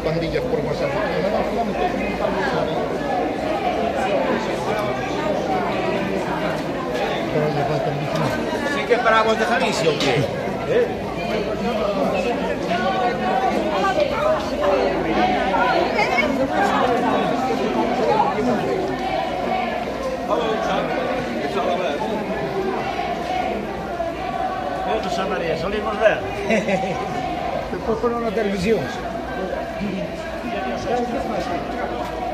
as pandillas por WhatsApp. Sí que paramos de Galicia, o qué? Eh? Pedro San María, salimos ver. Despois foron na ¿Qué pasa?